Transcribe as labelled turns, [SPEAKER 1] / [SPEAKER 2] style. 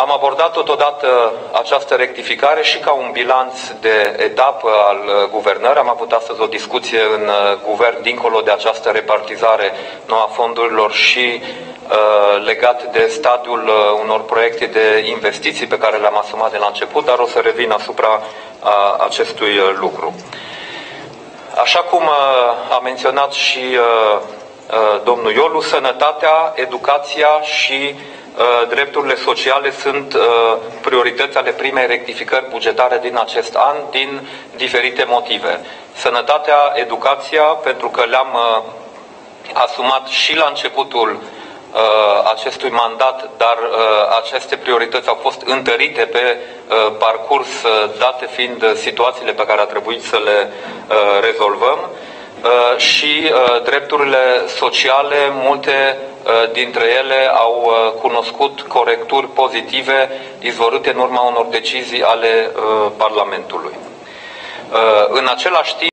[SPEAKER 1] Am abordat totodată această rectificare și ca un bilanț de etapă al uh, guvernării. Am avut astăzi o discuție în uh, guvern dincolo de această repartizare nouă a fondurilor și uh, legat de stadiul uh, unor proiecte de investiții pe care le-am asumat de la început, dar o să revin asupra a, acestui uh, lucru. Așa cum uh, a menționat și uh, uh, domnul Iolu, sănătatea, educația și Uh, drepturile sociale sunt uh, priorități ale primei rectificări bugetare din acest an, din diferite motive. Sănătatea, educația, pentru că le-am uh, asumat și la începutul acestui mandat, dar aceste priorități au fost întărite pe parcurs, date fiind situațiile pe care a trebuit să le rezolvăm și drepturile sociale, multe Uh, dintre ele au uh, cunoscut corecturi pozitive izvorâte în urma unor decizii ale uh, Parlamentului. În același timp,